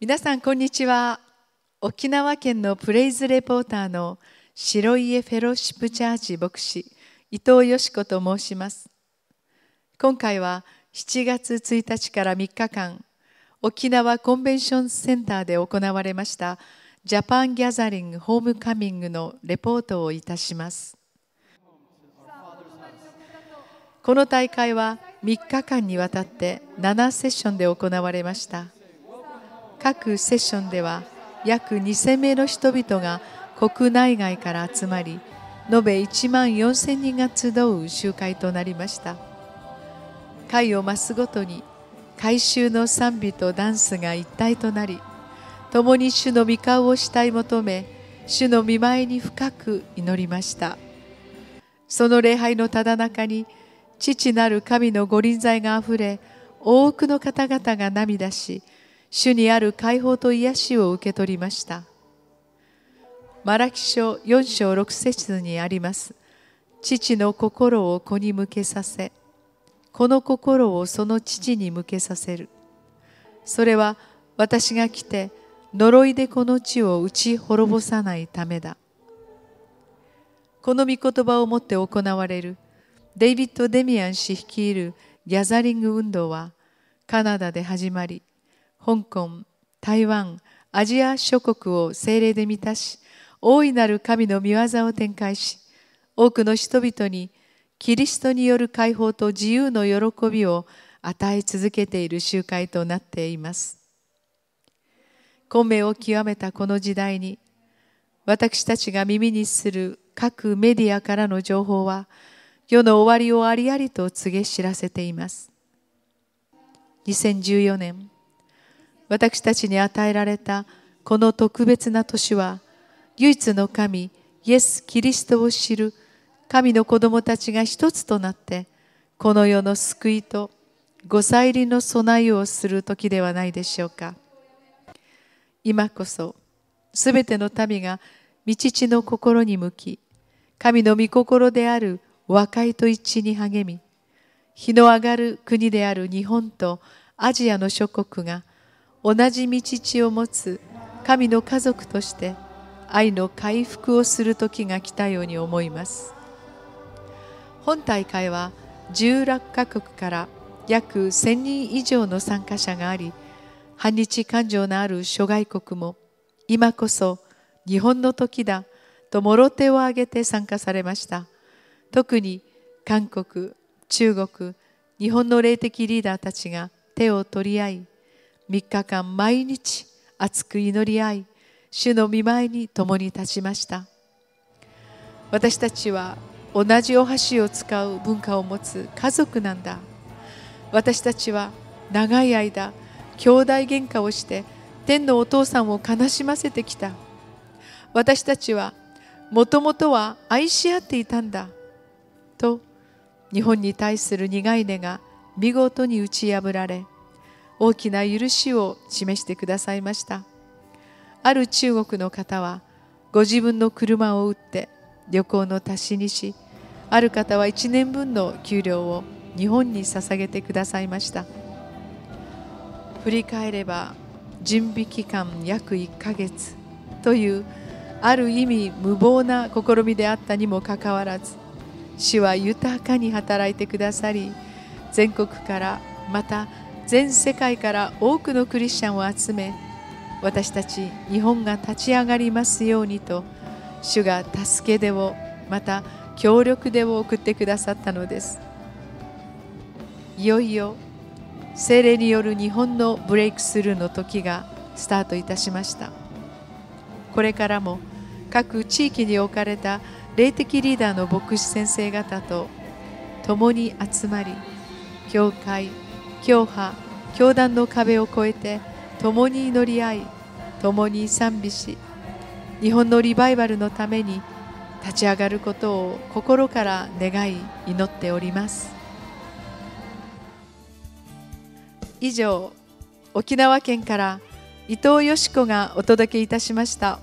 皆さんこんにちは。沖縄県のプレイズレポーターの白家フェローシップチャーチ牧師伊藤よし子と申します。今回は7月1日から3日間沖縄コンベンションセンターで行われましたジャパンギャザリングホームカミングのレポートをいたします。この大会は3日間にわたって7セッションで行われました。各セッションでは約2000名の人々が国内外から集まり延べ1万4000人が集う集会となりました。会を増すごとに改宗の賛美とダンスが一体となり共に主の御顔を慕い求め主の御前に深く祈りました。その礼拝のただ中に父なる神の御臨在があふれ多くの方々が涙し主にある解放と癒しを受け取りました。マラキ書4章6節にあります。父の心を子に向けさせこの心をその父に向けさせる。それは私が来て呪いでこの地を打ち滅ぼさないためだ。この御言葉をもって行われるデイビッド・デミアン氏率いるギャザリング運動はカナダで始まり香港台湾アジア諸国を精霊で満たし大いなる神の御業を展開し多くの人々にキリストによる解放と自由の喜びを与え続けている集会となっています。混迷を極めたこの時代に私たちが耳にする各メディアからの情報は世の終わりをありありと告げ知らせています。2014年私たちに与えられたこの特別な年は唯一の神イエス・キリストを知る神の子供たちが一つとなってこの世の救いとご再臨の備えをする時ではないでしょうか。今こそすべての民が道父の心に向き神の御心である和解と一致に励み日の上がる国である日本とアジアの諸国が同じ道地を持つ神の家族として愛の回復をする時が来たように思います。本大会は16カ国から約1000人以上の参加者があり反日感情のある諸外国も今こそ日本の時だともろ手を挙げて参加されました。特に韓国中国日本の霊的リーダーたちが手を取り合い3日間毎日熱く祈り合い主の御前に共に立ちました。私たちは同じお箸を使う文化を持つ家族なんだ。私たちは長い間兄弟喧嘩をして天のお父さんを悲しませてきた。私たちはもともとは愛し合っていたんだ。と日本に対する苦い根が見事に打ち破られ大きな許しを示してくださいました。ある中国の方はご自分の車を売って旅行の足しにしある方は1年分の給料を日本に捧げてくださいました。振り返れば準備期間約1ヶ月というある意味無謀な試みであったにもかかわらず主は豊かに働いてくださり全国からまた全世界から多くのクリスチャンを集め私たち日本が立ち上がりますようにと主が助け出をまた協力でを送ってくださったのです。いよいよ精霊による日本のブレイクスルーの時がスタートいたしました。これからも各地域に置かれた霊的リーダーの牧師先生方と共に集まり教会教派教団の壁を越えて共に祈り合い共に賛美し日本のリバイバルのために立ち上がることを心から願い祈っております以上沖縄県から伊藤よし子がお届けいたしました。